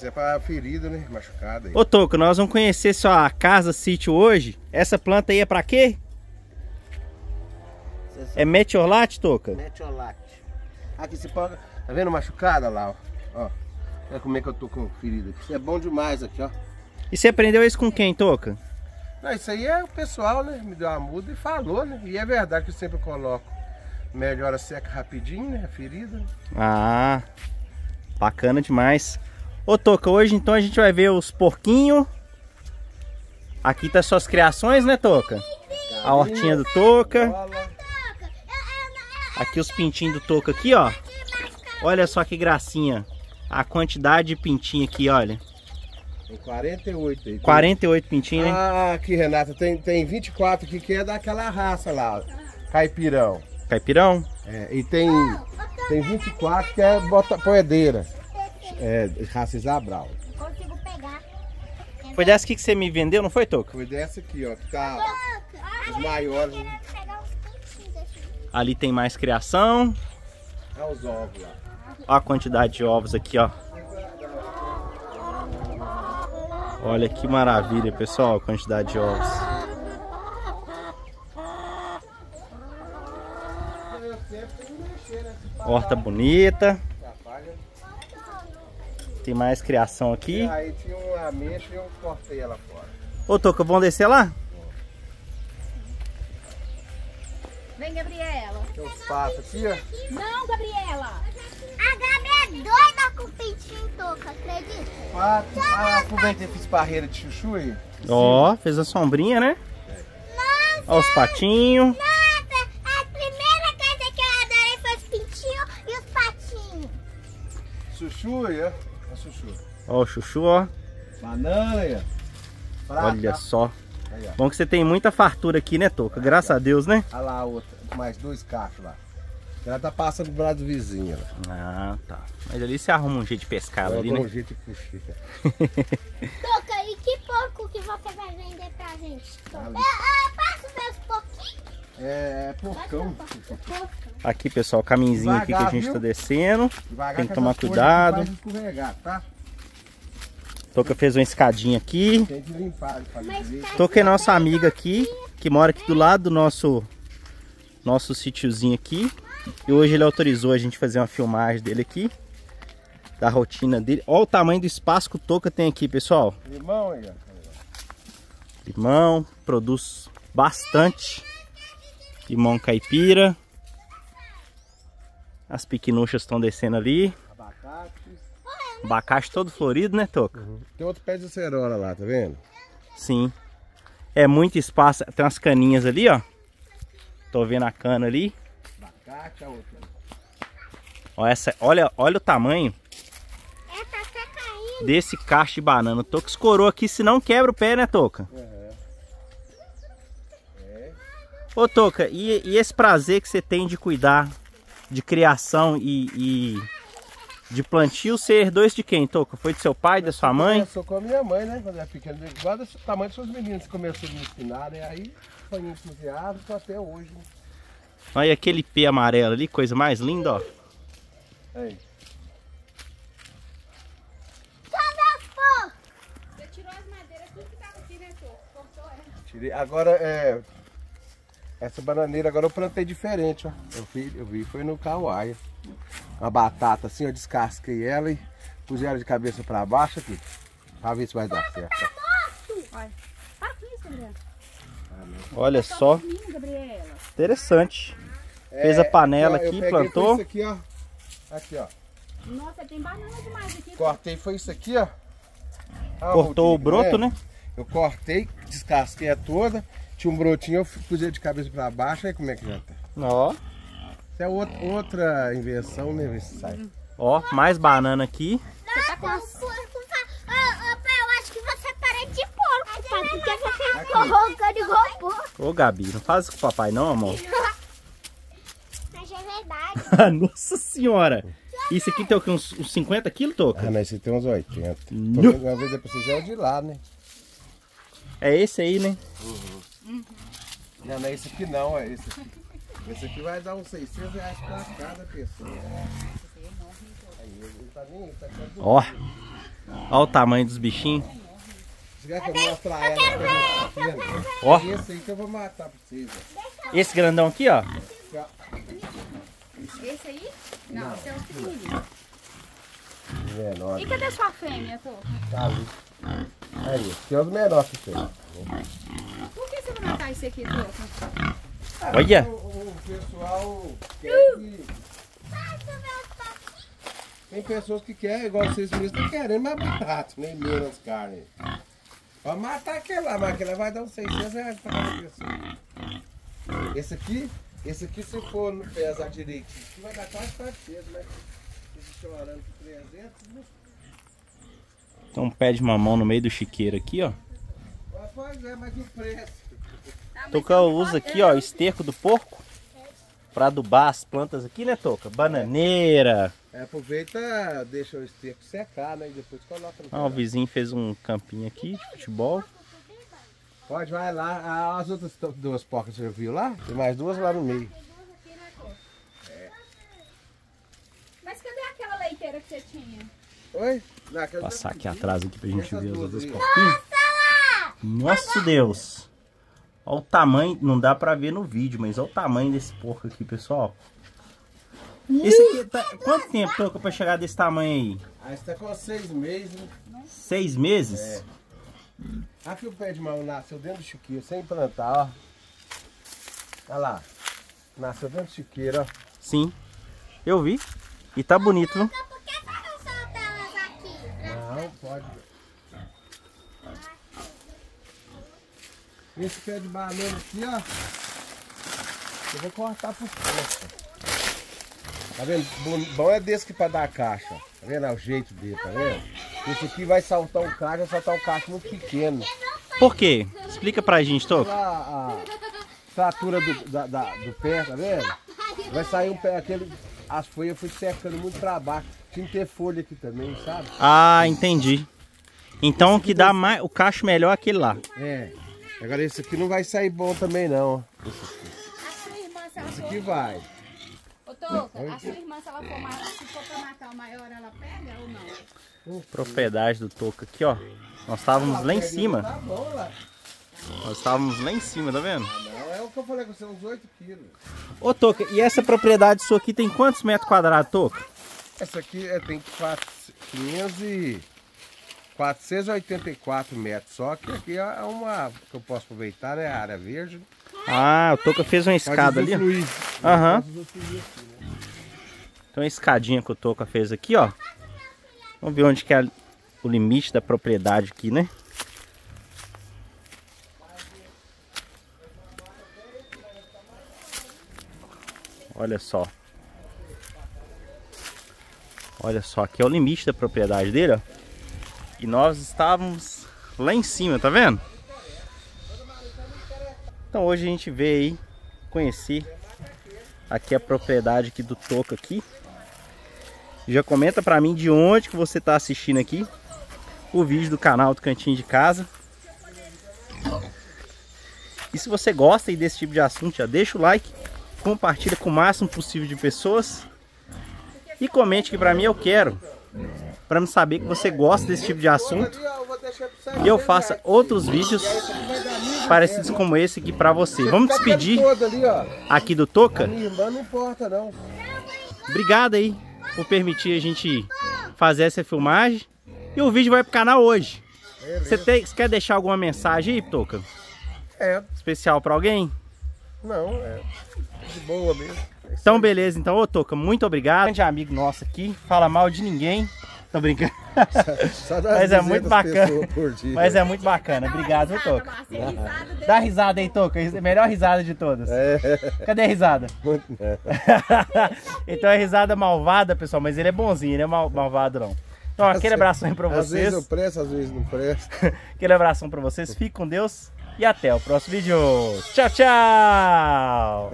É pra ferida, né? Machucada. aí. Ô Toco, nós vamos conhecer sua casa, sítio hoje. Essa planta aí é pra quê? É metiolate, Toca? Metiolate. Aqui você pode. Tá vendo machucada lá, ó? ó? Olha como é que eu tô com ferida aqui. Isso é bom demais aqui, ó. E você aprendeu isso com quem, Toca? Não, isso aí é o pessoal, né? Me deu uma muda e falou, né? E é verdade que eu sempre coloco. Melhora seca rapidinho, né? A ferida. Ah, bacana demais. Ô Toca, hoje então a gente vai ver os porquinhos. Aqui tá suas criações, né, Toca? A hortinha do Toca. Aqui os pintinhos do Toca aqui, ó. Olha só que gracinha. A quantidade de pintinho aqui, olha. Tem 48 aí. 48 pintinhos, hein? Ah, aqui, Renata, tem, tem 24 aqui que é daquela raça lá, caipirão. Caipirão. É, e tem, tem 24 que é bota, poedeira, é, raça Isabral. Consigo pegar. Foi dessa aqui que você me vendeu, não foi, Toca? Foi dessa aqui, ó, que tá os maiores. Ali tem mais criação. Olha os ovos lá. Olha a quantidade de ovos aqui, ó. Olha que maravilha, pessoal, a quantidade de ovos. Horta bonita. Tem mais criação aqui. Aí tinha uma ameixa e eu cortei ela fora. Ô, Toca, vamos descer lá? Vem, Gabriela. Tem uns patos aqui, ó. Não, Gabriela. A Gabi é doida com pintinho toca, acredita? Pato. Ah, aproveitei e fiz barreira de chuchu aí. Ó, fez a sombrinha, né? Nossa, Ó os patinhos. nossa, a primeira coisa que eu adorei foi os pintinhos e os patinhos. Chuchu. Ó, chuchu. Ó o chuchu, ó. Banana aí, ó. Prata. Olha só. Aí, ó. Bom que você tem muita fartura aqui, né, Toca? Graças a Deus, né? Olha lá a outra, mais dois cachos lá. Ela tá passando do lado do vizinho. Lá. Ah, tá. Mas ali você arruma um jeito de pescar ali, né? um jeito de puxar. Toca, e que porco que você vai vender pra gente? Toca? Eu, eu posso ver os porquinhos? É, é porcão. Aqui, pessoal, o caminhozinho aqui que a gente viu? tá descendo. Devagar Tem que tomar cuidado. Tá? Toca fez uma escadinha aqui. Tem que limpar, tá Toca é nossa amiga aqui, que mora aqui do lado do nosso nosso sítiozinho aqui. E hoje ele autorizou a gente fazer uma filmagem dele aqui. Da rotina dele. Olha o tamanho do espaço que o Toca tem aqui, pessoal. Limão aí, ó. Limão, produz bastante. Limão caipira. As piquinuchas estão descendo ali. Abacate. Abacate todo florido, né, Toca? Tem outro pé de acerola lá, tá vendo? Sim. É muito espaço. Tem umas caninhas ali, ó. Tô vendo a cana ali. Abacate, a outra. Olha, essa, olha, olha o tamanho É, tá até caindo. desse cacho de banana. O Toca escorou aqui, se não quebra o pé, né, Toca? Ô, Toca, e, e esse prazer que você tem de cuidar de criação e, e de plantio, você herdou isso de quem, Toca? Foi de seu pai, da sua mãe? Começou com a minha mãe, né? Quando era pequeno. Igual desse tamanho dos seus meninos. Começou a me ensinar, né? Aí foi entusiasmo tô até hoje. né? Olha aquele pé amarelo ali, coisa mais linda, ó. Porcos? Você tirou as madeiras, tudo que tava aqui, né, Tô? Cortou ela. Tirei. Agora é. Essa bananeira agora eu plantei diferente, ó. Eu vi, eu vi foi no Kauai. Uma batata assim, eu descasquei ela e pus ela de cabeça pra baixo aqui. Pra ver se vai dar certo. Olha. Para com isso, Gabriela. Olha só, interessante. Fez a panela É, eu aqui, plantou. Isso aqui, ó. Aqui, ó. Nossa, tem banana demais aqui. Cortei, foi isso aqui, ó. Ah, Cortou o broto, né? né? Eu cortei, descasquei a toda. Tinha um brotinho, eu pus ele de cabeça pra baixo. Aí como é que já tá? Ó, Isso é outra, outra invenção, né? Se sai. ó, mais banana aqui. Nossa, o porco fa... Ô, ô, pai, eu acho que você parece de porco, pai. Porque você ficou roncando igual porco. Ô, Gabi, não faz isso com o papai não, amor. Mas é verdade. Nossa senhora. Isso aqui tem o quê? Uns, uns 50 quilos, Toca? Ah, mas esse tem uns 80. Nu. Uma vez você é o de lá, né? É esse aí, né? Não, não é esse aqui não, é esse aqui. Esse aqui vai dar uns 600 reais pra cada pessoa. Aí ele tá tá Ó, Olha o tamanho dos bichinhos. Que eu mostre a ela pra gente pequena? Ó, Esse aí que eu vou matar pra vocês. ó. esse grandão aqui, ó. Esse aí? Não, esse é o pequenininho. Menor. E cadê sua fêmea, pô? Tá ali. Aí, esse é os menores que tem. Você vai matar esse aqui, pô? Olha. O, o pessoal quer que... Tem pessoas que querem, igual vocês mesmos, estão querendo mais barato, nem menos carne. Pra matar mas aquele lá vai dar uns 600 reais pra cada pessoa. Esse aqui, esse aqui se for no pesar direitinho, vai dar quase 400, né? Esse chorando por 300, né? Tem um pé de mamão no meio do chiqueiro aqui, ó. Pois é, mas o preço. Toca usa aqui, ó, esterco do porco. Pra adubar as plantas aqui, né, Toca? Bananeira. É, aproveita, deixa o esterco secar, né? E depois coloca no Ah, o vizinho fez um campinho aqui de futebol. Pode, vai lá. Ah, As outras duas porcas você já viu lá? Tem mais duas lá no meio. Mas cadê aquela leiteira que você tinha? Oi? Não, passar aqui atrás aqui pra gente ver as duas outras porquinhas. Nossa Deus! Olha o tamanho, não dá pra ver no vídeo, mas olha o tamanho desse porco aqui, pessoal. Esse aqui, tá, quanto tempo toca pra chegar desse tamanho aí? Aí você tá com seis meses. né? Seis meses? É. Aqui o pé de mão nasceu dentro do chiqueiro, sem plantar, ó. Olha lá. Nasceu dentro do chiqueiro, ó. Sim, eu vi. E tá bonito, viu? Por que você não solta elas aqui? Não, pode. Esse pé de banana aqui, ó. Eu vou cortar por fora. Tá vendo? Bom, bom é desse que pra dar caixa. ó. Tá vendo? É o jeito dele, tá vendo? Esse aqui vai saltar o caixa, vai saltar o caixa muito pequeno. Por quê? Explica pra gente, a, a fratura do, da- da- do pé, tá vendo? Vai sair um pé, aquele. As folhas foi secando muito pra baixo. Tinha que ter folha aqui também, sabe? Ah, entendi. Então o que dá mais, o cacho melhor é aquele lá. É. Agora esse aqui não vai sair bom também não. A sua irmã, se ela Esse for... aqui vai. Ô, Toca, a sua irmã, se ela for, ma- se for pra matar o maior, ela pega ou não? Propriedade do Toca aqui, ó. Nós estávamos lá em cima. Tá bom lá. Nós estávamos lá em cima, tá vendo? Não, é o que eu falei com você, uns 8 quilos. Ô Toca, e essa propriedade sua aqui tem quantos metros quadrados, Toca? Essa aqui é, tem 4, 500 e 484 metros. Só que aqui é uma que eu posso aproveitar, né? A área verde. Ah, o Toca fez uma escada ali. Aham. Né? Tem uma escadinha que o Toca fez aqui, ó. Vamos ver onde que é o limite da propriedade aqui, né? Olha só. Olha só, aqui é o limite da propriedade dele, ó. E nós estávamos lá em cima, tá vendo? Então hoje a gente veio aí conhecer aqui a propriedade aqui do Toca aqui. Já comenta pra mim de onde que você tá assistindo aqui o vídeo do canal do Cantinho de Casa. E se você gosta desse tipo de assunto, já deixa o like, compartilha com o máximo possível de pessoas e comente que pra mim eu quero, pra me saber que você gosta desse tipo de assunto e eu faça outros vídeos parecidos como esse aqui pra você. Vamos despedir aqui do Toca. minha irmã não importa, não. Obrigado aí por permitir a gente fazer essa filmagem. E o vídeo vai pro canal hoje. Você tem- você quer deixar alguma mensagem aí, Toca? É, Especial pra alguém? não, é de boa mesmo. Então beleza, então, ô Toca, muito obrigado. Grande amigo nosso aqui, fala mal de ninguém. Tô brincando. Só Mas é 200 muito bacana. pessoas por dia. Mas é muito bacana. Obrigado, viu, Toca? Dá risada aí, Toca. Melhor risada de todas. É, Cadê a risada? é. então é risada malvada, pessoal, mas ele é bonzinho, é mal- malvado não. Então, aquele abração aí pra Às vezes vocês. eu presto, às vezes não presto. Aquele abração pra vocês. Fique com Deus e até o próximo vídeo. Tchau, tchau!